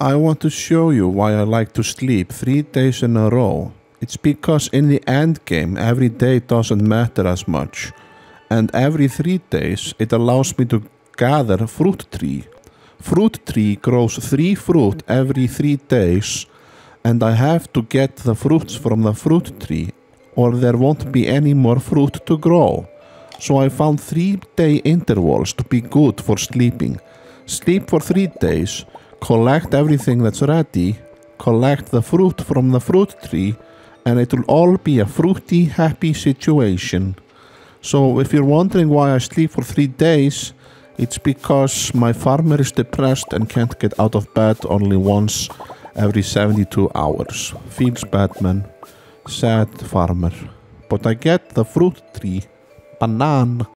I want to show you why I like to sleep three days in a row. It's because in the end game, every day doesn't matter as much. And every three days, it allows me to gather fruit tree. Fruit tree grows three fruit every three days, and I have to get the fruits from the fruit tree, or there won't be any more fruit to grow. So I found three day intervals to be good for sleeping. Sleep for three days, collect everything that's ready, collect the fruit from the fruit tree, and it will all be a fruity, happy situation. So if you're wondering why I sleep for three days, it's because my farmer is depressed and can't get out of bed only once every 72 hours. Feels bad, man. Sad farmer. But I get the fruit tree. Banana.